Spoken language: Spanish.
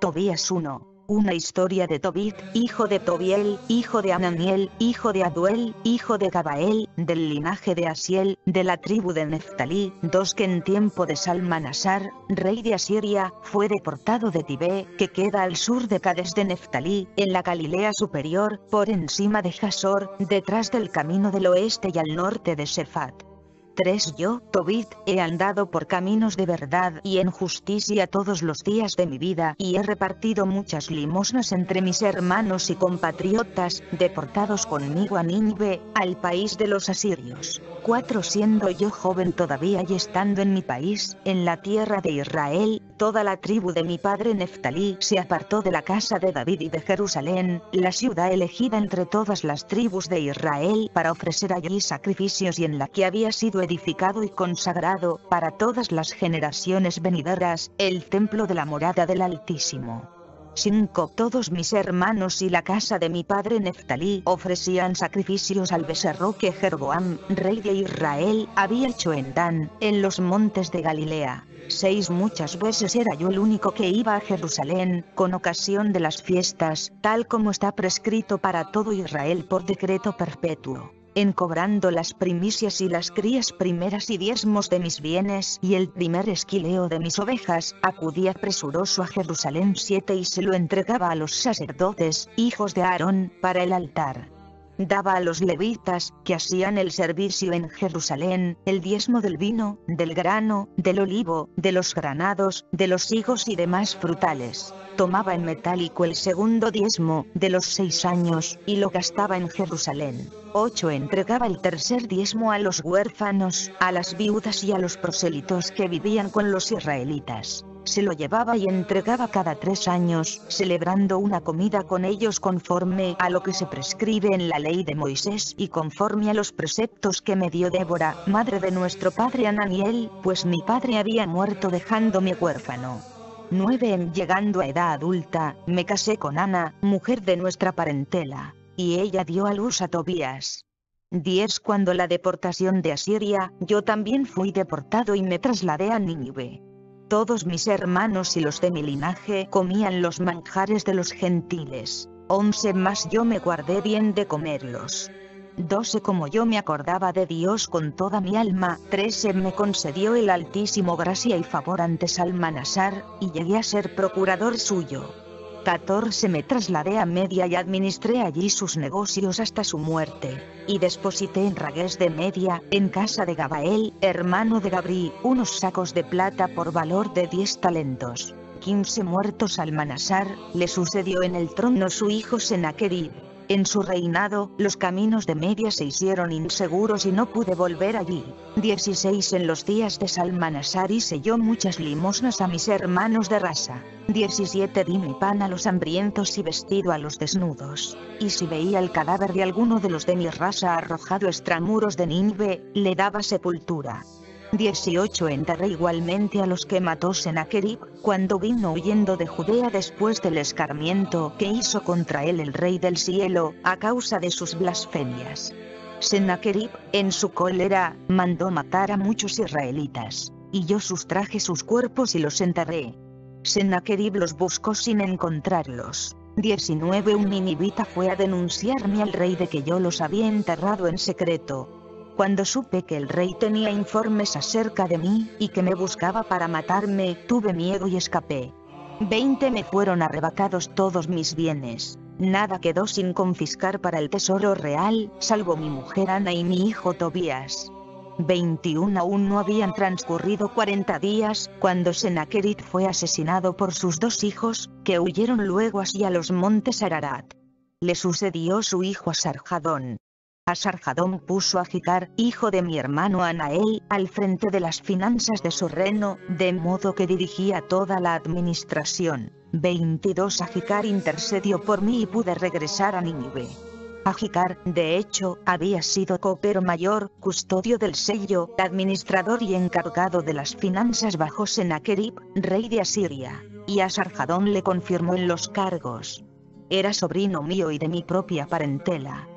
Tobías 1. Una historia de Tobit, hijo de Tobiel, hijo de Ananiel, hijo de Aduel, hijo de Gabael, del linaje de Asiel, de la tribu de Neftalí, dos que en tiempo de Salmanasar, rey de Asiria, fue deportado de Tibé, que queda al sur de Cades de Neftalí, en la Galilea superior, por encima de Jasor, detrás del camino del oeste y al norte de Sefat. 3 Yo, Tobit, he andado por caminos de verdad y en justicia todos los días de mi vida y he repartido muchas limosnas entre mis hermanos y compatriotas, deportados conmigo a Nínive, al país de los asirios. 4 Siendo yo joven todavía y estando en mi país, en la tierra de Israel, toda la tribu de mi padre Neftalí se apartó de la casa de David y de Jerusalén, la ciudad elegida entre todas las tribus de Israel para ofrecer allí sacrificios y en la que había sido edificado y consagrado, para todas las generaciones venideras, el templo de la morada del Altísimo. 5. Todos mis hermanos y la casa de mi padre Neftalí ofrecían sacrificios al becerro que Jeroboam, rey de Israel, había hecho en Dan, en los montes de Galilea. 6. Muchas veces era yo el único que iba a Jerusalén, con ocasión de las fiestas, tal como está prescrito para todo Israel por decreto perpetuo en cobrando las primicias y las crías primeras y diezmos de mis bienes y el primer esquileo de mis ovejas, acudía presuroso a Jerusalén 7 y se lo entregaba a los sacerdotes, hijos de Aarón, para el altar daba a los levitas, que hacían el servicio en Jerusalén, el diezmo del vino, del grano, del olivo, de los granados, de los higos y demás frutales. Tomaba en metálico el segundo diezmo, de los seis años, y lo gastaba en Jerusalén. 8. Entregaba el tercer diezmo a los huérfanos, a las viudas y a los prosélitos que vivían con los israelitas se lo llevaba y entregaba cada tres años, celebrando una comida con ellos conforme a lo que se prescribe en la ley de Moisés y conforme a los preceptos que me dio Débora, madre de nuestro padre Ananiel, pues mi padre había muerto dejándome huérfano. 9. En llegando a edad adulta, me casé con Ana, mujer de nuestra parentela, y ella dio a luz a Tobías. 10. Cuando la deportación de Asiria, yo también fui deportado y me trasladé a Nínive. Todos mis hermanos y los de mi linaje comían los manjares de los gentiles. 11 más yo me guardé bien de comerlos. 12 como yo me acordaba de Dios con toda mi alma, 13 me concedió el Altísimo gracia y favor ante Salmanasar, y llegué a ser procurador suyo. 14 me trasladé a Media y administré allí sus negocios hasta su muerte, y deposité en Ragués de Media, en casa de Gabael, hermano de Gabri, unos sacos de plata por valor de 10 talentos. 15 muertos al Manasar, le sucedió en el trono su hijo Senaquerib. En su reinado, los caminos de Media se hicieron inseguros y no pude volver allí. 16 En los días de Salmanasar hice yo muchas limosnas a mis hermanos de raza. 17 Di mi pan a los hambrientos y vestido a los desnudos. Y si veía el cadáver de alguno de los de mi raza arrojado extramuros de Nínive, le daba sepultura. 18 Enterré igualmente a los que mató Senaquerib, cuando vino huyendo de Judea después del escarmiento que hizo contra él el rey del cielo, a causa de sus blasfemias. Senaquerib, en su cólera, mandó matar a muchos israelitas, y yo sustraje sus cuerpos y los enterré. Senaquerib los buscó sin encontrarlos. 19 Un ninivita fue a denunciarme al rey de que yo los había enterrado en secreto, cuando supe que el rey tenía informes acerca de mí, y que me buscaba para matarme, tuve miedo y escapé. 20 me fueron arrebatados todos mis bienes. Nada quedó sin confiscar para el tesoro real, salvo mi mujer Ana y mi hijo Tobías. 21 aún no habían transcurrido 40 días, cuando Senaquerit fue asesinado por sus dos hijos, que huyeron luego hacia los montes Ararat. Le sucedió su hijo Asarjadón. Asarjadón puso a Jicar, hijo de mi hermano Anael, al frente de las finanzas de su reino, de modo que dirigía toda la administración. 22 Ajicar intercedió por mí y pude regresar a Nínive. Ajicar, de hecho, había sido copero mayor, custodio del sello, administrador y encargado de las finanzas bajo Senaquerib, rey de Asiria, y Asarjadón le confirmó en los cargos. Era sobrino mío y de mi propia parentela